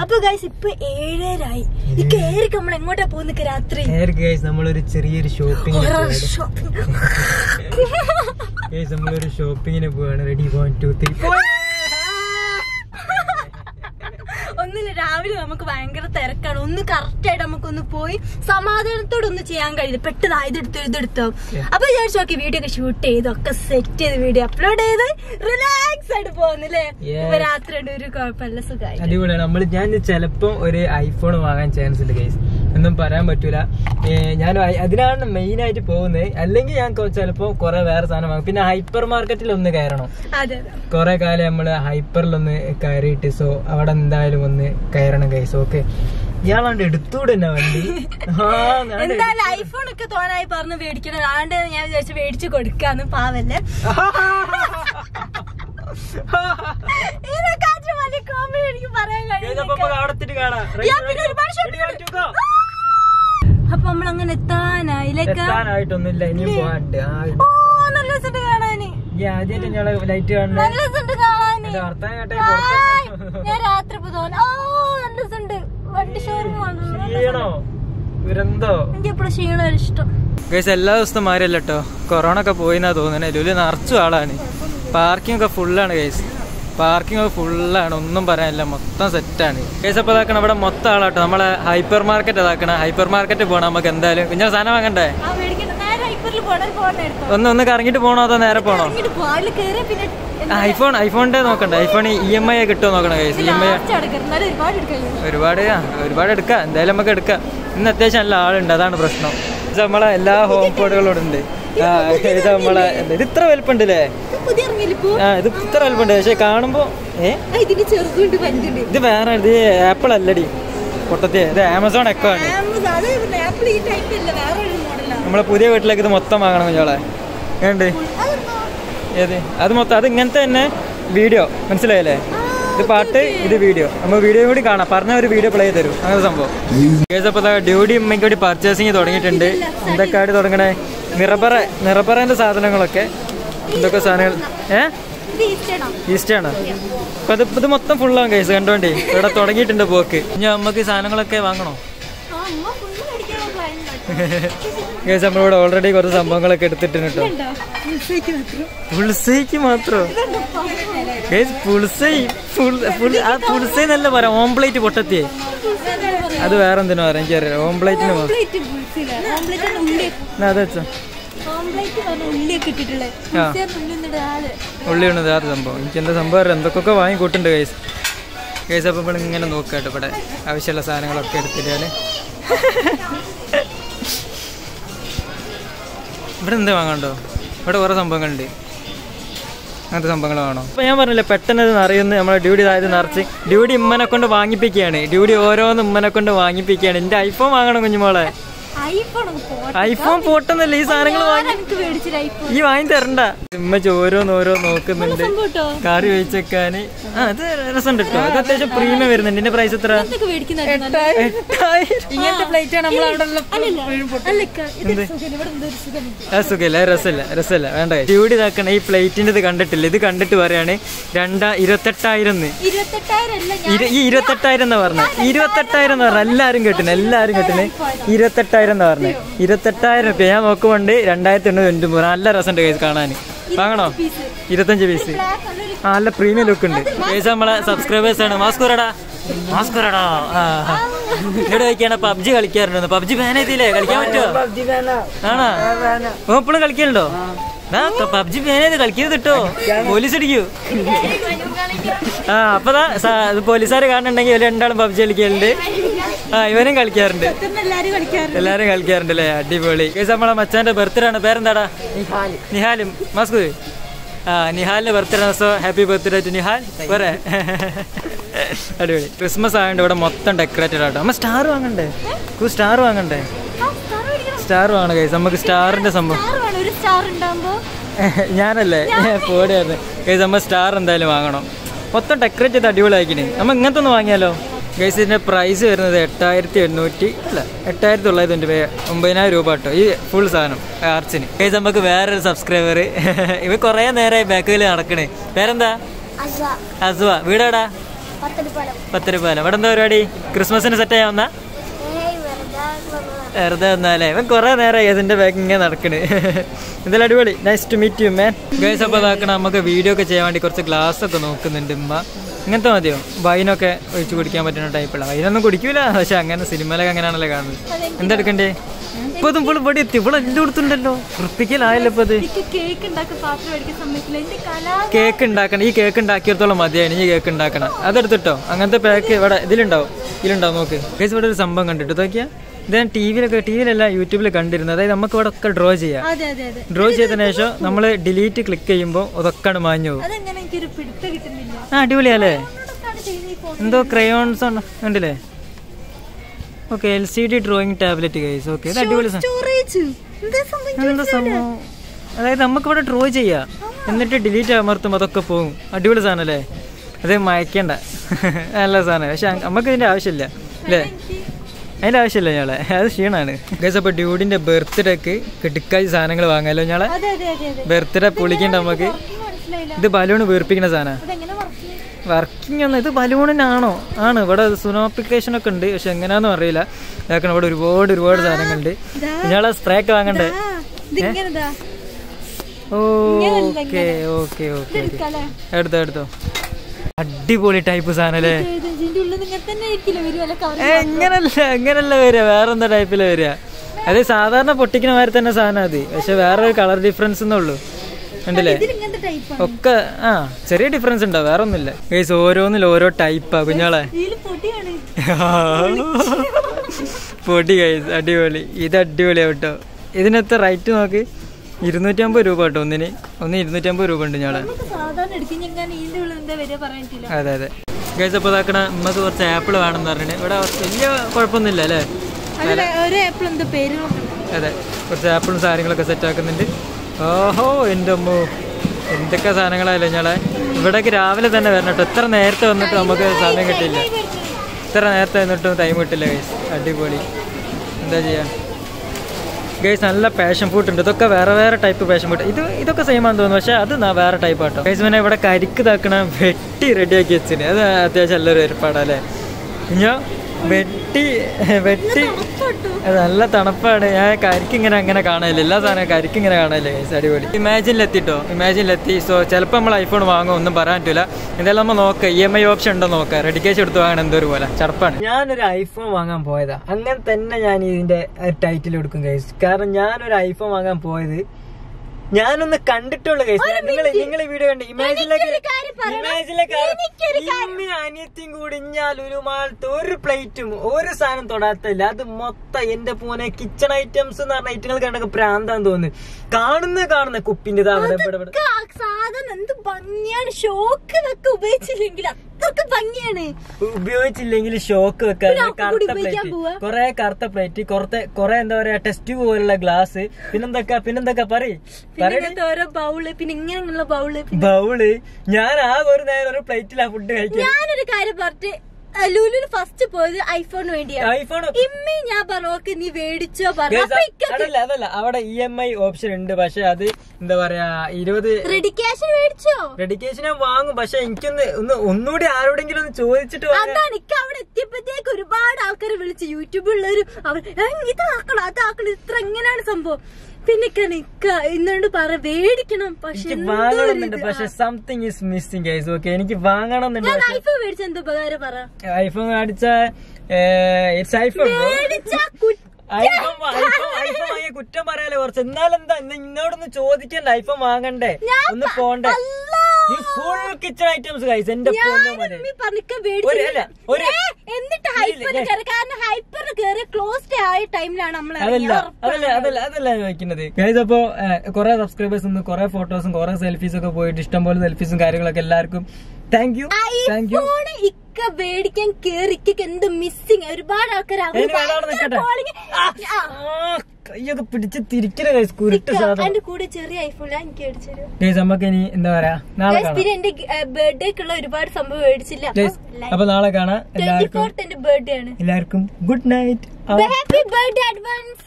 അപ്പൊ ഗൈസ് ഇപ്പൊ ഏഴരായി. ഈ കേറിക്ക് നമ്മൾ എങ്ങോട്ടാ പോകുന്ന രാത്രി? ഗൈസ് നമ്മളൊരു ചെറിയൊരു ഷോപ്പിംഗ് ഷോപ്പിംഗ് നമ്മളൊരു ഷോപ്പിങ്ങിന് പോവാണ്. റെഡി വൺ ടു ത്രീ ഒന്നില്ല രാവിലെ നമുക്ക് ഭയങ്കര തിരക്കാണ്. ഒന്ന് കറക്റ്റ് ആയിട്ട് നമുക്കൊന്ന് പോയി സമാധാനത്തോടെ ഒന്ന് ചെയ്യാൻ കഴിയില്ല. പെട്ടെന്ന് ഇതെടുത്തോ ഇതെടുത്തോ. അപ്പൊ വിചാരിച്ചു നോക്കി വീഡിയോ ഒക്കെ ഷൂട്ട് ചെയ്ത് ഒക്കെ സെറ്റ് ചെയ്ത് വീഡിയോ അപ്ലോഡ് ചെയ്ത് റിലാക്സ് ആയിട്ട് പോകുന്നില്ലേ? ഇപ്പൊ രാത്രി ഒരു കുഴപ്പമില്ല സുഖമായി അടിപൊളിയാണ്. നമ്മൾ ഞാൻ ചിലപ്പോ ഒരു ഐഫോൺ വാങ്ങാൻ ചാൻസ് ഉണ്ട് ഒന്നും പറയാൻ പറ്റൂല. ഞാൻ അതിനാണ് മെയിൻ ആയിട്ട് പോകുന്നത്. അല്ലെങ്കിൽ ഞാൻ ചിലപ്പോ കുറെ വേറെ സാധനം വാങ്ങും. പിന്നെ ഹൈപ്പർ മാർക്കറ്റിൽ ഒന്ന് കയറണം. കുറെ കാലം നമ്മൾ ഹൈപ്പറിലൊന്ന് കയറിയിട്ട് സോ അവിടെ എന്തായാലും ഒന്ന് കയറണം ഗൈസ് ഓക്കെ ഇയാളാണ്ട് എടുത്തൂടെ എന്നാ വണ്ടി? എന്തായാലും ഐഫോൺ ഒക്കെ തോന്നായി പറഞ്ഞ് മേടിക്കണം. ആണ്ട് ഞാൻ വിചാരിച്ചു മേടിച്ചു കൊടുക്കാന്ന് പാവല്ലേ. ഇതൊക്കെ വലിയ കോമഡി എനിക്ക് പറയാൻ Guys, അപ്പൊ കഴിയില്ല നമുക്ക് അവിടെ എത്തിയിട്ട് കാണാം ഞാൻ പിന്നെ ഒരുപാട് shopping Ready, one, two, go. അപ്പൊ നമ്മൾ അങ്ങനെ എത്താനായിട്ടൊന്നുമില്ല പോകാണ്ട് നല്ല രസമുണ്ട് കാണാന്. ഈ ആദ്യമായിട്ട് ഞങ്ങൾ ലൈറ്റ് കാണുന്നത് നല്ല രസമുണ്ട് കാണാന്. എന്റെ വർത്താനം കേട്ടെ ഞാൻ രാത്രി ഓ നല്ല രസമുണ്ട് വണ്ടി ദുരന്തോ? ക്ഷീണം ഇഷ്ടം. ഗൈസ് എല്ലാ ദിവസവും മാറിയല്ലോ കൊറോണ ഒക്കെ പോയിന്നാ തോന്നുന്നത് ലുലു നിറച്ചു ആളാണ്. പാർക്കിംഗ് ഒക്കെ ഫുള്ളാണ് ഗൈസ്. പാർക്കിംഗ് ഫുള്ളാണ് ഒന്നും പറയാനില്ല. മൊത്തം സെറ്റാണ് ഗൈസ് അപ്പോൾ ഇതാക്കണം. ഇവിടെ മൊത്തം ആളാട്ടോ. നമ്മളെ ഹൈപ്പർ മാർക്കറ്റ് ഇതാക്കണം. ഹൈപ്പർ മാർക്കറ്റ് പോകണം നമുക്ക് എന്തായാലും. കുഞ്ഞ സാധനം വാങ്ങണ്ടേ? ഒന്ന് ഒന്ന് കറങ്ങിട്ട് പോണോ അതോ നേരെ പോണോ? ഐഫോൺ ഐഫോണിന്റെ നോക്കണ്ട. ഐഫോൺ ഇ എം ഐ കിട്ടുമോ നോക്കണം കേസ് ഇ എം ഐ ഒരുപാട് ഒരുപാട് എടുക്കാം. എന്തായാലും നമുക്ക് എടുക്കാം. ഇന്ന് അത്യാവശ്യം നല്ല ആളുണ്ട്. അതാണ് പ്രശ്നം. നമ്മളെ എല്ലാ ഹോം പോഡുകളും ഉണ്ട് ആ ഇത് നമ്മളെ ഇത് ഇത്ര വലുപ്പുണ്ടല്ലേ? ആ ഇത് ഇത്ര വലുപ്പുണ്ട്. പക്ഷെ കാണുമ്പോ ഏ? ഇതിന് ചെറുതുണ്ട് വലുതുണ്ട്. ഇത് വേറെ ഇത് ആപ്പിൾ അല്ലടി. പൊട്ടത്തിയ ഇത് ആമസോൺ എക്കോ ആണ്. ആപ്പിൾ ഈ ടൈപ്പ് അല്ല വേറെ ഒരു മോഡലാണ് നമ്മളെ പുതിയ വീട്ടിലേക്ക് ഇത് മൊത്തം വാങ്ങണം കുഞ്ഞോളെ ഏണ്ട് ഏത്? അത് മൊത്തം അത് ഇങ്ങനത്തെ തന്നെ വീഡിയോ. മനസ്സിലായല്ലേ? ഇത് പാട്ട് ഇത് വീഡിയോ. നമ്മൾ വീഡിയോ കൂടി കാണാം. പറഞ്ഞ ഒരു വീഡിയോ പ്ലേ തരും. അങ്ങനത്തെ സംഭവം. അപ്പോൾ ഡ്യൂട്ടി ഉമ്മയ്ക്ക് വേണ്ടി പർച്ചേസിങ് തുടങ്ങിയിട്ടുണ്ട്. എന്തൊക്കെയായിട്ട് തുടങ്ങണേ? നിറപ്പറ നിറപറേന്റെ സാധനങ്ങളൊക്കെ ഇതൊക്കെ സാധനങ്ങൾ ഏ? ഈസ്റ്റേണോ? അപ്പൊ ഇത് ഇത് മൊത്തം ഫുള്ളാവും കേസ് കണ്ടോണ്ടേ? ഇവിടെ തുടങ്ങിയിട്ടുണ്ട് പോക്ക്. ഇനി നമുക്ക് സാധനങ്ങളൊക്കെ വാങ്ങണോ? ഫുള്ള് കേസ് നമ്മളിവിടെ ഓൾറെഡി കുറച്ച് സംഭവങ്ങളൊക്കെ എടുത്തിട്ടുണ്ട് കേട്ടോ. മിസ്സേക്ക് മാത്രം. ആ പുൾസൈ എന്നല്ല പറയാം ഓംപ്ലേറ്റ് പൊട്ടത്തിയേ. അത് വേറെ എന്തിനാ ഓംപ്ലേറ്റിന് ഓംപ്ലേറ്റ് ഉള്ളി. ഉണ്ട് ഉള്ളിയാണ് വേറെ സംഭവം? എനിക്ക് എന്താ സംഭവം എന്തൊക്കെ വാങ്ങി കൂട്ടുണ്ട് കേസ് കേസ് അപ്പം ഇവിടെ ഇങ്ങനെ നോക്കാട്ടോ ഇവിടെ ആവശ്യമുള്ള സാധനങ്ങളൊക്കെ എടുത്തിട്ടാണ് ഇവിടെ എന്താ വാങ്ങണ്ടോ ഇവിടെ കുറേ സംഭവങ്ങളുണ്ട്. അങ്ങനത്തെ സംഭവങ്ങൾ വേണോ? അപ്പൊ ഞാൻ പറഞ്ഞില്ലേ പെട്ടെന്ന് ഇത് നിറയുന്നു നമ്മളെ ഡ്യൂഡി ആയത് നിറച്ച്. ഡ്യൂഡി ഉമ്മനെ കൊണ്ട് വാങ്ങിപ്പിക്കുകയാണ്. ഡ്യൂഡി ഓരോന്ന് ഉമ്മനെ കൊണ്ട് വാങ്ങിപ്പിക്കുകയാണ്. എന്റെ ഐഫോൺ വാങ്ങണം കുഞ്ഞുമോളെ. ഐഫോൺ ഐഫോൺ പോട്ടെന്നല്ല ഈ സാധനങ്ങൾ ഈ വാങ്ങി തരണ്ട. ഉമ്മച്ച് ഓരോന്ന് ഓരോ നോക്കുന്നുണ്ട്. കറി വെച്ചേക്കാന്. ആ അത് രസമുണ്ട് കേട്ടോ അത് അത്യാവശ്യം പ്രീമിയം വരുന്നുണ്ട്. ഇതിന്റെ പ്രൈസ് എത്ര? സുഖമില്ല. രസമില്ല. രസമില്ല. വേണ്ട ചൂടി ഇതാക്കണ ഈ പ്ലേറ്റിന്റെ ഇത് കണ്ടിട്ടില്ല? ഇത് കണ്ടിട്ട് പറയാണ് രണ്ടാ ഇരുപത്തെട്ടായിരം ഈ ഇരുപത്തെട്ടായിരം എന്നാ പറഞ്ഞത് ഇരുപത്തെട്ടായിരം എന്ന് പറഞ്ഞ. എല്ലാരും കേട്ടിന് എല്ലാരും കേട്ടിന്. ഇരുപത്തെട്ടായിരം എന്നാ പറഞ്ഞത് ഇരുപത്തെട്ടായിരം റുപ്യ. ഞാൻ നോക്കുമ്പോണ്ട് രണ്ടായിരത്തി എണ്ണൂറ് മൂന്ന് നല്ല രസമുണ്ട് കേസ് കാണാൻ. വാങ്ങണോ? ഇരുപത്തഞ്ച് പീസ് ആ നല്ല പ്രീമിയം ലുക്ക് ഉണ്ട്. കേസ് നമ്മളെ സബ്സ്ക്രൈബേഴ്സ് ആണ്. മാസ്കുരടാ മാസ്കുരടാ ഇവിടെ ചോദിക്കാണ് പബ്ജി കളിക്കാറുണ്ടോ. പബ്ജി ബാൻ ചെയ്തില്ലേ? കളിക്കാൻ പറ്റുമോ? ആണോ? ഓ ഇപ്പോഴും കളിക്കലുണ്ടോ? പബ്ജി ചെയ്ത് കളിക്കരുത് കേട്ടോ പോലീസ് അടിക്കൂ ആ അപ്പതാ പോലീസുകാർ കാണുന്നുണ്ടെങ്കിൽ രണ്ടാളും പബ്ജി കളിക്കലുണ്ട്. ആ ഇവനും കളിക്കാറുണ്ട്. എല്ലാരും കളിക്കാറ് എല്ലാരും കളിക്കാറുണ്ട് അല്ലേ? അടിപൊളി. നമ്മളെ മച്ചാന്റെ ബർത്ത്ഡേ ആണ്. പേരെന്താടാ? നിഹാലും. മസ്കു ആ നിഹാലിന്റെ birthday so happy birthday to Nihal. പോരെ. അടിപൊളി. ക്രിസ്മസ് ആയതുകൊണ്ട് ഇവിടെ മൊത്തം ഡെക്കറേറ്റഡ് ആട്ടോ. നമ്മ സ്റ്റാർ വാങ്ങണ്ടേ? സ്റ്റാർ വാങ്ങണ്ടേ? സ്റ്റാർ വാങ്ങണ കൈസ് നമുക്ക് സ്റ്റാറിന്റെ സംഭവം. സ്റ്റാർ വേണം. ഒരു സ്റ്റാർ ഉണ്ടാകുമ്പോ ഞാനല്ലേ? പോടിയായിരുന്നു കൈസ് നമ്മൾ സ്റ്റാർ എന്തായാലും വാങ്ങണം. മൊത്തം ഡെക്കറേറ്റ് ചെയ്ത് അടിപൊളിയാക്കിന് നമ്മൾ ഇങ്ങനത്തെ ഒന്ന് വാങ്ങിയാലോ? ഗൈസ് ഇതിന്റെ പ്രൈസ് വരുന്നത് എട്ടായിരത്തി എണ്ണൂറ്റി അല്ല എട്ടായിരത്തി തൊള്ളായിരത്തി തൊണ്ണൂറ്റി ഒമ്പതിനായിരം രൂപ കേട്ടോ. ഈ ഫുൾ സാധനം ആർച്ചിന് ഗൈസ് നമുക്ക് വേറൊരു സബ്സ്ക്രൈബർ ഇവ കുറേ നേരമായി ബാക്കിൽ നടക്കണേ. പേരെന്താ? അസുവ. വീടാടാ പത്തരപ്പാലം. പത്തരപ്പാലം. രൂപ ഇവിടെ എന്താ പരിപാടി ക്രിസ്മസിന് സെറ്റ് ചെയ്യാൻ വന്നാ. വെറുതെ വന്നാലേ. ഇവൻ കുറെ നേരമായി ഇതിന്റെ ബാക്ക് ഇങ്ങനെ നടക്കണ്. എന്തായാലും അടിപൊളി. Nice to meet you man guys അപ്പോൾ ഇതാക്കണം നമുക്ക് വീഡിയോ ഒക്കെ ചെയ്യാൻ വേണ്ടി കുറച്ച് ഗ്ലാസ് ഒക്കെ നോക്കുന്നുണ്ട് ഉമ്മ. ഇങ്ങനത്തെ മതിയോ? വൈനൊക്കെ ഒഴിച്ച് കുടിക്കാൻ പറ്റുന്ന ടൈപ്പുള്ള വൈനൊന്നും കുടിക്കൂല. പക്ഷെ അങ്ങനെ സിനിമയിലൊക്കെ അങ്ങനെയാണല്ലോ കാണുന്നത്. എന്തെടുക്കണ്ടേ ഇപ്പൊ ഇത് ഇവിടെ എത്തി. ഇവിടെ എല്ലായിടത്തും കൊടുത്തുണ്ടല്ലോ വൃത്തിക്കലായല്ലോ ഇപ്പൊ കേക്ക് ഉണ്ടാക്കണം. ഈ കേക്ക് ഉണ്ടാക്കിയിടത്തോളം മതിയാണ് ഈ കേക്ക് ഉണ്ടാക്കണം. അതെടുത്തിട്ടോ? അങ്ങനത്തെ പാക്ക് ഇവിടെ ഇതിലുണ്ടാവും. ഇതിലുണ്ടാവും നോക്ക്. ഇവിടെ ഒരു സംഭവം കണ്ടിട്ട് നോക്കിയാ. ഇത് ഞാൻ ടി വിയിലൊക്കെ ടി വിയിലല്ല യൂട്യൂബിൽ കണ്ടിരുന്നത് അതായത് നമുക്ക് ഇവിടെ ഒക്കെ ഡ്രോ ചെയ്യാം ഡ്രോ ചെയ്തതിനു ശേഷം നമ്മൾ ഡിലീറ്റ് ക്ലിക്ക് ചെയ്യുമ്പോൾ അതൊക്കെ മാഞ്ഞു പോകും. ആ അടിപൊളിയല്ലേ? എന്തോ ക്രയോൺസ് ഉണ്ടല്ലേ okay L C D drawing tablet കൈസ് ഓക്കെ ഇത് അടിപൊളി എന്താ സംഭവം അതായത് നമുക്ക് ഇവിടെ ഡ്രോ ചെയ്യാം. എന്നിട്ട് ഡിലീറ്റ് അമർത്തും അതൊക്കെ പോകും. അടിപൊളി സാധനം അല്ലേ അത് മയക്കണ്ട. നല്ല സാധനം. പക്ഷെ നമുക്ക് ഇതിന്റെ ആവശ്യമില്ല. അല്ലേ? അതിന്റെ ആവശ്യമില്ല ഞങ്ങളെ. അത് ക്ഷീണാണ്. ഗൈസ് അപ്പൊ ഡ്യൂഡിന്റെ ബർത്ത്ഡേക്ക് കിടുക്കായി സാധനങ്ങൾ വാങ്ങാലോ ഞങ്ങളെ? അതെ അതെ അതെ അതെ. ബർത്ത്ഡേ പൊളിക്കണ്ട നമുക്ക് ഇത് ബലൂൺ വീർപ്പിക്കുന്ന സാധനം. അതെങ്ങനെ വർക്ക് വർക്കിംഗ് ഒന്നും ഇത് ബലൂണിനാണോ ആണ്. ഇവിടെ സുനോപ്പിക്കേഷൻ ഒക്കെ ഉണ്ട്. പക്ഷെ എങ്ങനെയാന്നും അറിയില്ല. ഇതാക്കണം. ഇവിടെ ഒരുപാട് ഒരുപാട് സാധനങ്ങളുണ്ട്. ഞങ്ങളെ സ്പ്രേ ഒക്കെ വാങ്ങണ്ടേ? ഓക്കെ ഓക്കെ ഓക്കെ എടുത്തോ എടുത്തോ. അടിപൊളി ടൈപ്പ് സാധനം അല്ലേ? എങ്ങനല്ല എങ്ങനല്ല വരിക? വേറെന്താ ടൈപ്പിൽ വരിക? അത് സാധാരണ പൊട്ടിക്കുന്ന മാതിരി തന്നെ സാധനം അത്. പക്ഷെ വേറെ ഒരു കളർ ഡിഫറൻസ് എന്നുള്ളൂ ഉണ്ടല്ലേ ഒക്കെ ആ ചെറിയ ഡിഫറൻസ് ഉണ്ടോ? വേറെ ഒന്നുമില്ല ഗൈസ് ഓരോന്നിൽ ഓരോ ടൈപ്പാ കുഞ്ഞോളെ പൊടി ഗൈസ് അടിപൊളി. ഇത് അടിപൊളിയാ കേട്ടോ ഇതിനത്തെ റൈറ്റ് നോക്ക്. ഇരുന്നൂറ്റമ്പത് രൂപ കേട്ടോ ഒന്നിന്. ഒന്ന് ഇരുന്നൂറ്റമ്പത് രൂപ ഉണ്ട് ഞങ്ങളെ അതെ അതെ. ഗൈസ് അപ്പോൾ ഇതാക്കണ നമുക്ക് കുറച്ച് ആപ്പിൾ വേണമെന്ന് പറഞ്ഞിട്ട് ഇവിടെ വലിയ കുഴപ്പമൊന്നുമില്ല അല്ലേ? ഒരു ആപ്പിൾ എന്താ പേര് അതെ കുറച്ച് ആപ്പിളും സാധനങ്ങളൊക്കെ സെറ്റ് ആക്കുന്നുണ്ട്. ഓഹോ എന്റെ അമ്മോ. എന്തൊക്കെ സാധനങ്ങളായാലും ഞങ്ങളെ ഇവിടേക്ക് രാവിലെ തന്നെ വരണം കേട്ടോ. ഇത്ര നേരത്തെ വന്നിട്ട് നമുക്ക് സമയം കിട്ടില്ല ഇത്ര നേരത്തെ വന്നിട്ടും ടൈം കിട്ടില്ല ഗൈസ് അടിപൊളി. എന്താ ചെയ്യാ? ഗൈസ് നല്ല പാഷൻ ഫ്രൂട്ട് ഉണ്ട്. ഇതൊക്കെ വേറെ വേറെ ടൈപ്പ് പാഷൻ ഫ്രൂട്ട് ഇത് ഇതൊക്കെ സെയിം ആണെന്ന് തോന്നുന്നു. പക്ഷേ അത് വേറെ ടൈപ്പ് ആട്ടോ. ഗൈസ് പിന്നെ ഇവിടെ കരിക്ക് താക്കണ വെട്ടി റെഡിയാക്കി വെച്ചിന്. അത് അത്യാവശ്യം നല്ലൊരു ഏർപ്പാടല്ലേ ഇഞ്ഞോ? വെട്ടി വെട്ടി. നല്ല തണുപ്പാണ്. ഞാൻ കരിക്ക് ഇങ്ങനെ അങ്ങനെ കാണാനില്ല എല്ലാ സാധനവും കരിക്ക് ഇങ്ങനെ കാണാനില്ല ഗൈസ് അടിപൊളി. ഇമാജിനിലെത്തിട്ടോ? ഇമാജിനിലെത്തി. സോ ചിലപ്പോൾ നമ്മൾ ഐഫോൺ വാങ്ങും. ഒന്നും പറയാൻ പറ്റില്ല എന്തായാലും നമ്മൾ നോക്കുക ഇ എം ഐ ഓപ്ഷൻ ഉണ്ടോ നോക്കാം. റെഡി ക്യാഷ് എടുത്ത് വാങ്ങണം എന്തോ പോലെ. ചടപ്പാണ്. ഞാനൊരു ഐഫോൺ വാങ്ങാൻ പോയതാ. അങ്ങനെ തന്നെ ഞാൻ ഇതിന്റെ ടൈറ്റിൽ എടുക്കും കഴിച്ചു കാരണം ഞാനൊരു ഐഫോൺ വാങ്ങാൻ പോയത് ഞാനൊന്ന് കണ്ടിട്ടുള്ള കേസ് നിങ്ങൾ നിങ്ങൾ ഈ വീഡിയോ കണ്ട്. ഇമാജിനിലേക്ക് ഇമ്മി അനിയത്തിയും കൂടി ഞാൻ മാളത്ത് ഒരു പ്ലേറ്റും ഒരു സാധനം തൊടാത്തില്ല. അത് മൊത്തം എന്റെ പൂനെ കിച്ചൺ ഐറ്റംസ് എന്ന് പറഞ്ഞ ഐറ്റങ്ങൾ കണ്ടൊക്കെ പ്രാന്താന്ന് തോന്നുന്നു. കാണുന്ന കാണുന്ന കുപ്പിന്റെ സാധനം എന്ത് ഭംഗിയാണ്. ഷോക്ക് ഇതൊക്കെ ഉപയോഗിച്ചില്ലെങ്കിൽ അത്രയ്ക്ക് ഭംഗിയാണ്. ഉപയോഗിച്ചില്ലെങ്കിൽ ഷോക്ക് വെക്കാൻ കറുത്ത പ്ലേറ്റ്? കൊറേ കറുത്ത പ്ലേറ്റ് കൊറേ കൊറേ എന്താ പറയാ ടെസ്റ്റ് പോലുള്ള ഗ്ലാസ് പിന്നെന്തൊക്കെ പിന്നെന്തൊക്കെ പറയ്. ഓരോ ബൗൾ പിന്നെ ഇങ്ങനെയുള്ള ബൗൾ ബൗൾ ഞാൻ ആ ഒരു നേരം ഒരു പ്ലേറ്റിലാ ഫുഡ് കഴിക്കും ഞാനൊരു കാര്യം പറഞ്ഞിട്ട് ലുലുന് ഫസ്റ്റ് പോയത് ഐഫോണിന് വേണ്ടിയാണ് ഐഫോൺ ഇമ്മി ഞാൻ പറഞ്ഞു നീ മേടിച്ചോ അതല്ല അതല്ല. അവിടെ ഇ എം ഐ ഓപ്ഷൻ ഉണ്ട്. പക്ഷെ അത് എന്താ പറയാ ഇരുപത് റെഡി ക്യാഷ് മേടിച്ചോ? റെഡിക്കേഷൻ ഞാൻ വാങ്ങും. പക്ഷെ എനിക്കൊന്ന് ഒന്ന് ഒന്നുകൂടി ആരോടെങ്കിലും ഒന്ന് ചോദിച്ചിട്ട്. അതാണ് ഇക്ക അവിടെ എത്തിയപ്പോഴത്തേക്ക് ഒരുപാട് ആൾക്കാരെ വിളിച്ച് യൂട്യൂബിലുള്ളവരും അവർ "ഏ, ഇതാക്കണം? അതാക്കണം? ഇത്ര എങ്ങനെയാണ് സംഭവം? പിന്നെ കണിക്ക ഇക്ക പറ വേടിക്കണം. പക്ഷെ വാങ്ങണമെന്നുണ്ട്. പക്ഷെ something is missing guys okay എനിക്ക് വാങ്ങണമെന്നുണ്ട്. ഐഫോൺ മേടിച്ച എന്ത് ഉപകാരം പറ? ഐഫോൺ അടിച്ച ഇറ്റ്സ് ഐഫോൺ മേടിച്ച ഐഫോൺ ഐഫോൺ ഐഫോൺ വാങ്ങിയ കുറ്റം പറയാലോ കുറച്ച്. എന്നാലെന്താ നിന്നോടൊന്ന് ഇന്നോടൊന്ന് ചോദിക്കണ്ട ഐഫോൺ വാങ്ങണ്ടേ? ഒന്ന് പോണ്ടേ. ഈ ഫുൾ കിച്ചൺ ഐറ്റംസ് ഗൈസ് എന്റെ അതല്ല ചോദിക്കുന്നത്. ഗൈസ് അപ്പോ കുറെ സബ്സ്ക്രൈബേഴ്സ് ഒന്ന് കുറെ ഫോട്ടോസും കുറെ സെൽഫീസ് ഒക്കെ പോയിട്ട് ഇഷ്ടംപോലെ സെൽഫീസും കാര്യങ്ങളൊക്കെ എല്ലാവർക്കും താങ്ക് യു താങ്ക് യു ഇക്ക മേടിക്കാൻ കേറി ഇക്കക്ക് എന്ത് മിസ്സിങ് ഒരുപാട് ആൾക്കാർ കൈയൊക്കെ പിടിച്ച് തിരിക്കണ ഗൈസ് കുരുട്ട് സാധനം. എന്റെ കൂടെ ചെറിയ ഐഫോൺ എനിക്ക് മേടിച്ചു ഗൈസ് നമുക്ക് ഇനി എന്താ പറയാ നാളെ പിന്നെ എന്റെ ബർത്ത്ഡേക്കുള്ള ഒരുപാട് സംഭവം മേടിച്ചില്ല. അപ്പൊ നാളെ കാണാം. എല്ലാവർക്കും ബർത്ത്ഡേ ആണ്. എല്ലാവർക്കും good night happy birthday advance